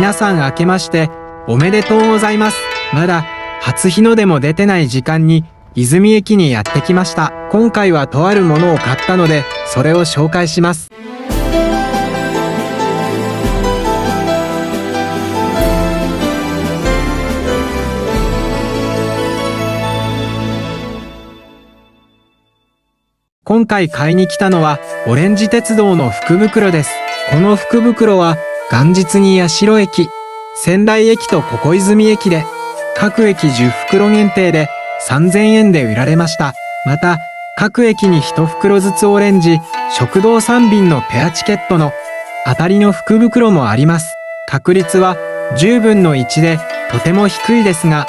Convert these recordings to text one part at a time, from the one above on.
皆さん明けましておめでとうございます。まだ初日の出も出てない時間に泉駅にやってきました。今回はとあるものを買ったのでそれを紹介します。今回買いに来たのは、オレンジ鉄道の福袋です。この福袋は、元日に八代駅、仙台駅と小小泉駅で、各駅10袋限定で3000円で売られました。また、各駅に1袋ずつオレンジ、食堂3便のペアチケットの当たりの福袋もあります。確率は10分の1でとても低いですが、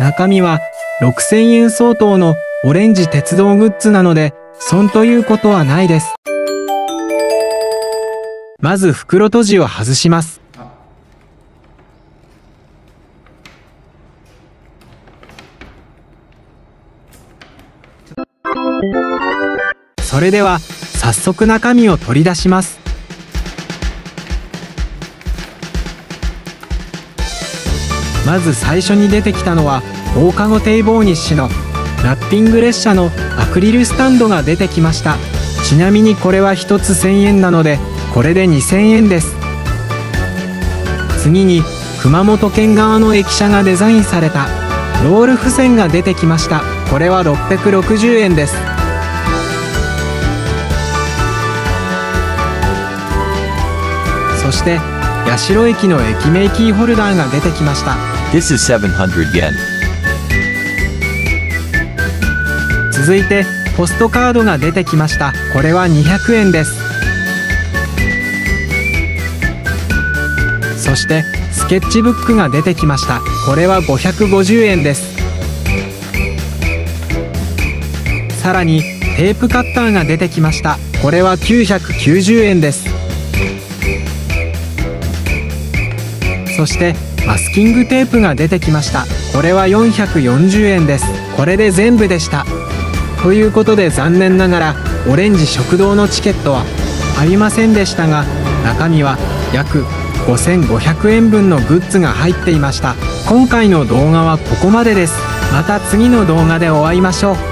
中身は6000円相当のオレンジ鉄道グッズなので、損ということはないです。まず袋閉じを外します。それでは早速中身を取り出します。まず最初に出てきたのは放課後堤防日誌のラッピング列車のアクリルスタンドが出てきましたちなみにこれは1つ1000円なのでこれで2000円です。次に熊本県側の駅舎がデザインされた。ロール付箋が出てきました。これは660円です。そして八代駅の駅名キーホルダーが出てきました。This is 700 yen. 続いてポストカードが出てきました。これは200円ですそしてスケッチブックが出てきました。これは550円です。さらにテープカッターが出てきました。これは990円です。そしてマスキングテープが出てきました。これは440円です。これで全部でした。ということで残念ながらオレンジ食堂のチケットはありませんでしたが中身は約5500円分のグッズが入っていました。今回の動画はここまでです。また次の動画でお会いましょう。